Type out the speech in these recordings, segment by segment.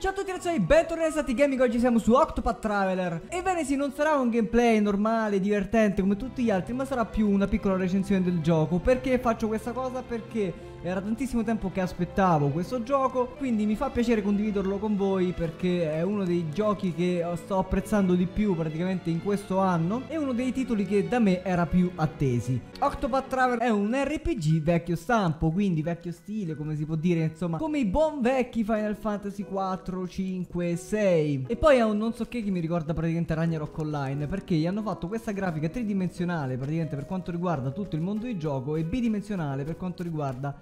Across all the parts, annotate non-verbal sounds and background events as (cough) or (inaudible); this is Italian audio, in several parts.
Ciao a tutti ragazzi, bentornati a Gaming, oggi siamo su Octopath Traveler. Ebbene sì, non sarà un gameplay normale, divertente come tutti gli altri Ma sarà più una piccola recensione del gioco. Perché faccio questa cosa? Perché era tantissimo tempo che aspettavo questo gioco Quindi mi fa piacere condividerlo con voi Perché è uno dei giochi che sto apprezzando di più praticamente in questo anno E uno dei titoli che da me era più attesi. Octopath Traveler è un RPG vecchio stampo Quindi vecchio stile, come si può dire Insomma, come i buon vecchi Final Fantasy 4 4, 5, 6 E poi ha un non so che che mi ricorda praticamente Ragnarok Online Perché gli hanno fatto questa grafica tridimensionale praticamente per quanto riguarda tutto il mondo di gioco E bidimensionale per quanto riguarda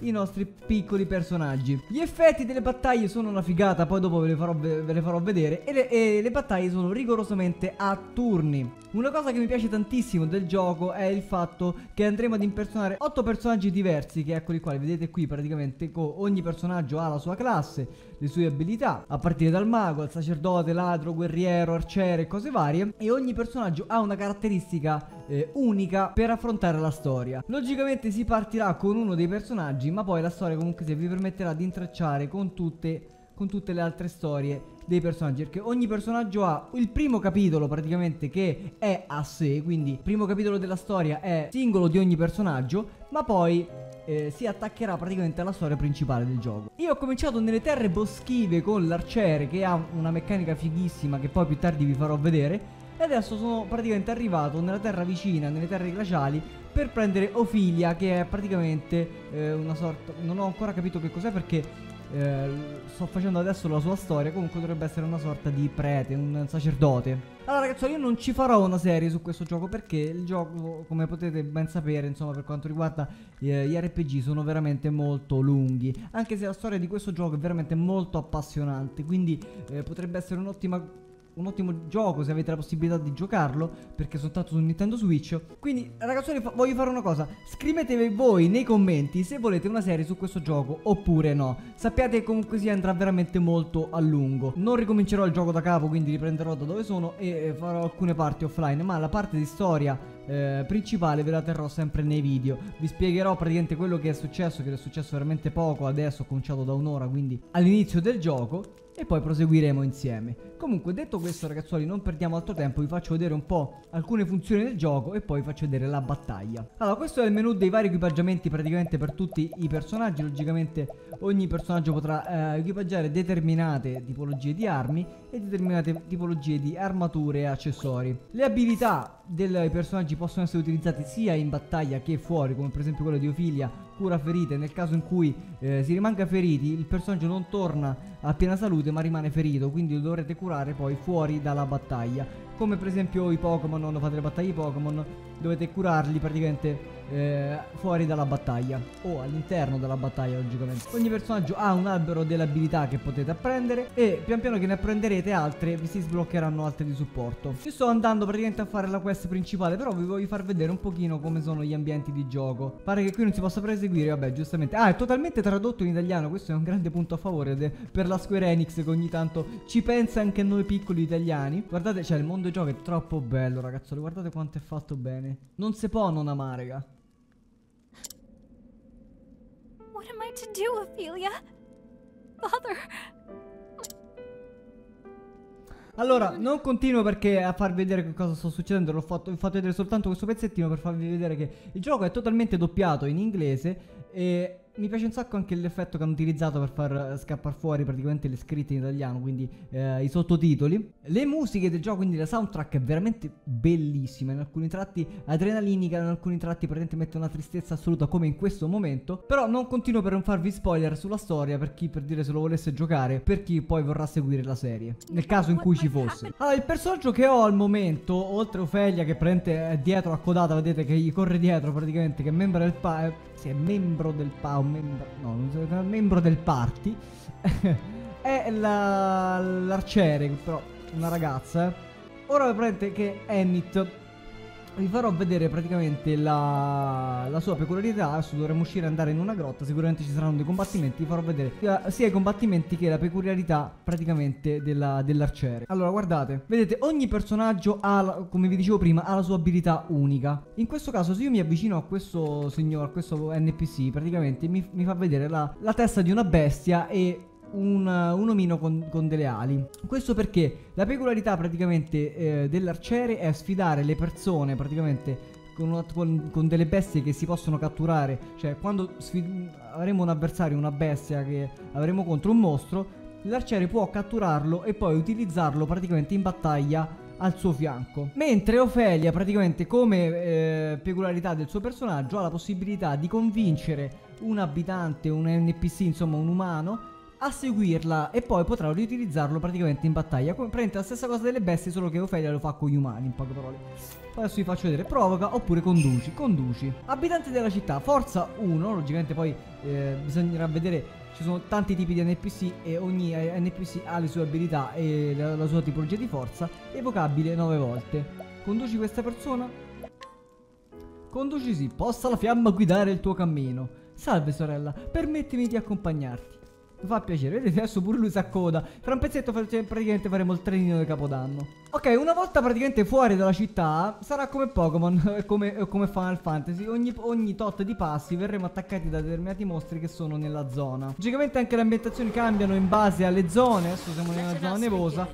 i nostri piccoli personaggi. Gli effetti delle battaglie sono una figata, poi dopo ve le farò, ve le farò vedere. E le, e le, battaglie sono rigorosamente a turni. Una cosa che mi piace tantissimo del gioco è il fatto che andremo ad impersonare 8 personaggi diversi, che eccoli qua, vedete qui praticamente ogni personaggio ha la sua classe, le sue abilità, a partire dal mago, al sacerdote, ladro, guerriero, arciere, cose varie. E ogni personaggio ha una caratteristica eh, unica per affrontare la storia. Logicamente si partirà con uno dei personaggi, ma poi la storia comunque vi permetterà di intrecciare con tutte, con tutte le altre storie dei personaggi perché ogni personaggio ha il primo capitolo praticamente che è a sé quindi il primo capitolo della storia è singolo di ogni personaggio ma poi eh, si attaccherà praticamente alla storia principale del gioco. Io ho cominciato nelle terre boschive con l'arciere che ha una meccanica fighissima che poi più tardi vi farò vedere e adesso sono praticamente arrivato nella terra vicina, nelle terre glaciali, per prendere Ophilia, che è praticamente eh, una sorta... Non ho ancora capito che cos'è perché eh, sto facendo adesso la sua storia. Comunque dovrebbe essere una sorta di prete, un sacerdote. Allora ragazzi, io non ci farò una serie su questo gioco perché il gioco, come potete ben sapere, insomma, per quanto riguarda eh, gli RPG sono veramente molto lunghi. Anche se la storia di questo gioco è veramente molto appassionante, quindi eh, potrebbe essere un'ottima un ottimo gioco se avete la possibilità di giocarlo perché soltanto su Nintendo Switch. Quindi ragazzi voglio fare una cosa, scrivetevi voi nei commenti se volete una serie su questo gioco oppure no. Sappiate che comunque si andrà veramente molto a lungo. Non ricomincerò il gioco da capo quindi riprenderò da dove sono e farò alcune parti offline ma la parte di storia eh, principale ve la terrò sempre nei video. Vi spiegherò praticamente quello che è successo, che è successo veramente poco, adesso ho cominciato da un'ora, quindi all'inizio del gioco e poi proseguiremo insieme. Comunque detto questo ragazzuoli non perdiamo altro tempo, vi faccio vedere un po' alcune funzioni del gioco e poi vi faccio vedere la battaglia. Allora questo è il menu dei vari equipaggiamenti praticamente per tutti i personaggi, logicamente ogni personaggio potrà eh, equipaggiare determinate tipologie di armi e determinate tipologie di armature e accessori. Le abilità dei personaggi possono essere utilizzate sia in battaglia che fuori, come per esempio quello di Ophilia, cura ferite. Nel caso in cui eh, si rimanga feriti, il personaggio non torna a piena salute ma rimane ferito, quindi lo dovrete curare poi fuori dalla battaglia. Come per esempio i Pokémon, quando fate le battaglie Pokémon, dovete curarli praticamente eh, fuori dalla battaglia o all'interno della battaglia logicamente. Ogni personaggio ha un albero delle abilità che potete apprendere e pian piano che ne apprenderete altre vi si sbloccheranno altre di supporto. Io sto andando praticamente a fare la quest principale però vi voglio far vedere un pochino come sono gli ambienti di gioco. Pare che qui non si possa proseguire vabbè giustamente. Ah è totalmente tradotto in italiano questo è un grande punto a favore per la Square Enix che ogni tanto ci pensa anche noi piccoli italiani. Guardate cioè il mondo di gioco è troppo bello ragazzoli guardate quanto è fatto bene. Non si può non amare raga. To do, Ophelia? Father... Allora, non continuo perché a farvi vedere che cosa sta succedendo, l'ho fatto, vi fatto vedere soltanto questo pezzettino per farvi vedere che il gioco è totalmente doppiato in inglese e mi piace un sacco anche l'effetto che hanno utilizzato per far scappare fuori praticamente le scritte in italiano, quindi eh, i sottotitoli. Le musiche del gioco, quindi la soundtrack è veramente bellissima, in alcuni tratti adrenalinica, in alcuni tratti praticamente mette una tristezza assoluta come in questo momento. Però non continuo per non farvi spoiler sulla storia per chi per dire se lo volesse giocare, per chi poi vorrà seguire la serie, nel caso in cui ci fosse. Allora, il personaggio che ho al momento, oltre Ophelia che praticamente è dietro accodata, vedete che gli corre dietro praticamente, che è membro del. Sì, è membro del pa... Membro, no, membro del party. (laughs) è l'arciere, però una ragazza. Ora praticamente che Emmett vi farò vedere praticamente la, la, sua peculiarità. Adesso dovremmo uscire e andare in una grotta. Sicuramente ci saranno dei combattimenti. Vi farò vedere sia i combattimenti che la peculiarità praticamente della, dell'arciere. Allora, guardate, vedete, ogni personaggio ha, come vi dicevo prima, ha la sua abilità unica. In questo caso, se io mi avvicino a questo signore, a questo NPC, praticamente mi, mi fa vedere la, la testa di una bestia e un, un omino con, con, delle ali. Questo perché la peculiarità praticamente eh, dell'arciere è sfidare le persone praticamente con, con, delle bestie che si possono catturare. Cioè, quando sfid- avremo un avversario, una bestia che avremo contro un mostro, l'arciere può catturarlo e poi utilizzarlo praticamente in battaglia al suo fianco. Mentre Ofelia, praticamente come eh, peculiarità del suo personaggio, ha la possibilità di convincere un abitante, un NPC, insomma un umano, a seguirla e poi potrà riutilizzarlo praticamente in battaglia. Prende la stessa cosa delle bestie, solo che Ofelia lo fa con gli umani, in poche parole. Adesso vi faccio vedere, provoca oppure conduci. Conduci. Abitante della città, forza 1, logicamente poi eh, bisognerà vedere ci sono tanti tipi di NPC e ogni NPC ha le sue abilità e la, la sua tipologia di forza, evocabile 9 volte. Conduci questa persona? Conduci sì, possa la fiamma guidare il tuo cammino. Salve sorella, permettimi di accompagnarti. Mi fa piacere, vedete (laughs) adesso pure lui si accoda. Fra un pezzetto praticamente faremo il trenino di Capodanno. Ok, una volta praticamente fuori dalla città sarà come Pokémon, (laughs) come, come, Final Fantasy. Ogni, ogni, tot di passi verremo attaccati da determinati mostri che sono nella zona. Logicamente anche le ambientazioni cambiano in base alle zone. Adesso siamo nella zona nevosa.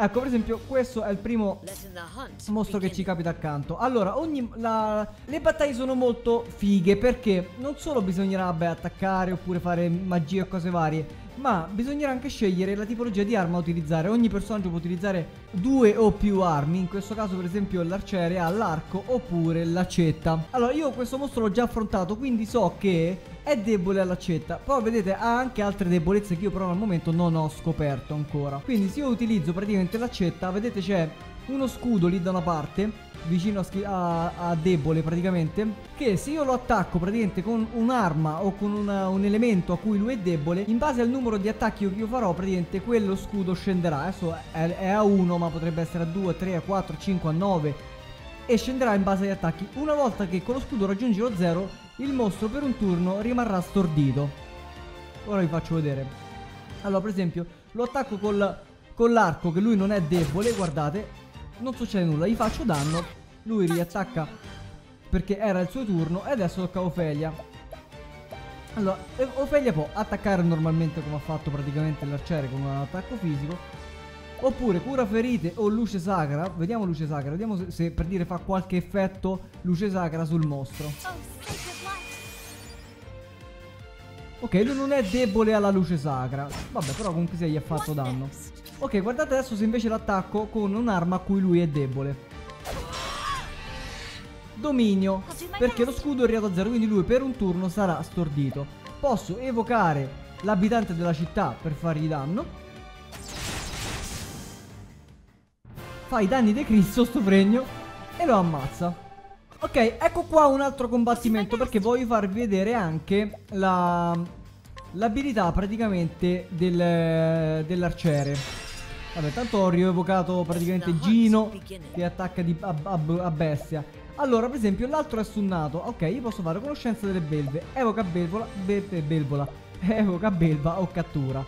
Ecco, per esempio, questo è il primo mostro che ci capita accanto. Allora, ogni, la, le battaglie sono molto fighe perché non solo bisognerebbe attaccare oppure fare magie o cose varie, ma bisognerà anche scegliere la tipologia di arma da utilizzare. Ogni personaggio può utilizzare due o più armi, in questo caso per esempio l'arciere ha l'arco oppure l'accetta. Allora io questo mostro l'ho già affrontato, quindi so che è debole all'accetta. Poi vedete ha anche altre debolezze che io però al momento non ho scoperto ancora. Quindi se io utilizzo praticamente l'accetta, vedete c'è uno scudo lì da una parte vicino a, a, debole praticamente che se io lo attacco praticamente con un'arma o con una, un elemento a cui lui è debole in base al numero di attacchi che io farò praticamente quello scudo scenderà adesso è, è a 1 ma potrebbe essere a 2, 3, a 4, 5, a 9 e scenderà in base agli attacchi una volta che con lo scudo raggiungi lo 0 il mostro per un turno rimarrà stordito ora vi faccio vedere allora per esempio lo attacco col, con l'arco che lui non è debole guardate non succede nulla, gli faccio danno, lui riattacca perché era il suo turno e adesso tocca Ofelia. Allora, Ofelia può attaccare normalmente come ha fatto praticamente l'arciere con un attacco fisico, oppure cura ferite o luce sacra, vediamo luce sacra, vediamo se, se per dire fa qualche effetto luce sacra sul mostro. Ok, lui non è debole alla luce sacra. Vabbè, però comunque sia gli ha fatto danno. Ok, guardate adesso se invece l'attacco con un'arma a cui lui è debole. Dominio, perché lo scudo è arrivato a zero, quindi lui per un turno sarà stordito. Posso evocare l'abitante della città per fargli danno. Fa i danni di Cristo sto fregno e lo ammazza. Ok, ecco qua un altro combattimento perché voglio farvi vedere anche la l'abilità praticamente del, dell'arciere. Vabbè, tanto ho rievocato praticamente Gino che attacca di, a, a, a, bestia. Allora, per esempio, l'altro è sunnato. Ok, io posso fare conoscenza delle belve. Evoca belvola, be, be, belvola. (laughs) Evoca belva o cattura.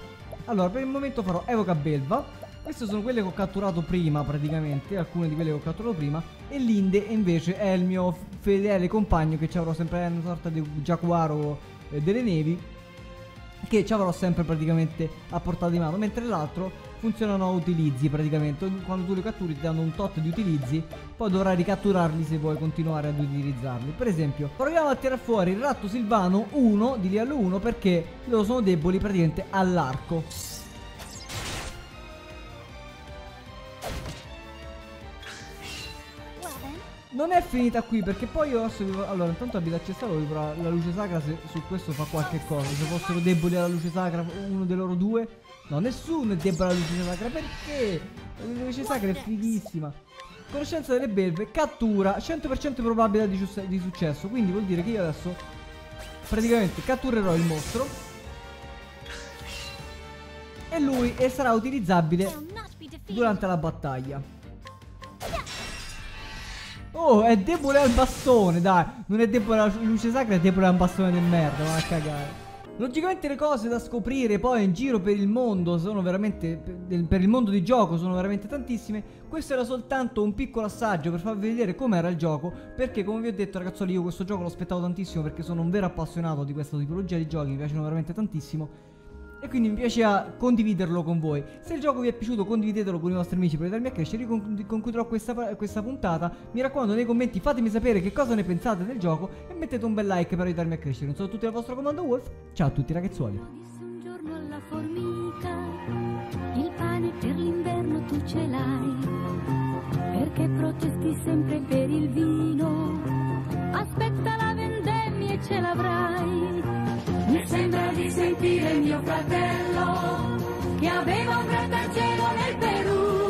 Allora, per il momento farò evoca belva. Queste sono quelle che ho catturato prima, praticamente. Alcune di quelle che ho catturato prima. E l'Inde invece è il mio fedele compagno che ci avrò sempre una sorta di giaguaro eh, delle nevi. Che ci avrò sempre praticamente a portata di mano. Mentre l'altro funzionano a utilizzi praticamente. Quando tu li catturi ti danno un tot di utilizzi, poi dovrai ricatturarli se vuoi continuare ad utilizzarli. Per esempio, proviamo a tirare fuori il ratto silvano 1 di livello 1 perché loro sono deboli praticamente all'arco. Non è finita qui perché poi io adesso Allora intanto abita accessato la luce sacra se su questo fa qualche cosa Se fossero deboli alla luce sacra uno dei loro due No, nessuno è debole alla luce sacra. Perché? La luce sacra è fighissima. Conoscenza delle belve, cattura, 100% probabilità di, di successo. Quindi vuol dire che io adesso praticamente catturerò il mostro. E lui e sarà utilizzabile durante la battaglia. Oh, è debole al bastone, dai. Non è debole alla luce sacra, è debole al bastone del merda. Va a cagare. Logicamente le cose da scoprire poi in giro per il mondo sono veramente, per il mondo di gioco sono veramente tantissime. Questo era soltanto un piccolo assaggio per farvi vedere com'era il gioco, perché come vi ho detto ragazzoli io questo gioco l'ho aspettato tantissimo perché sono un vero appassionato di questa tipologia di giochi, mi piacciono veramente tantissimo. E quindi mi piaceva condividerlo con voi. Se il gioco vi è piaciuto condividetelo con i vostri amici per aiutarmi a crescere. Io concluderò questa, questa puntata. Mi raccomando nei commenti fatemi sapere che cosa ne pensate del gioco e mettete un bel like per aiutarmi a crescere. Non sono tutti al vostro comando Wolf. Ciao a tutti ragazzuoli. un giorno alla formica, il pane per l'inverno tu ce l'hai, perché protesti sempre per il vino, aspetta la vendemmia e ce l'avrai. Mi sembra di sentire mio fratello, che aveva un grattacielo nel Perù.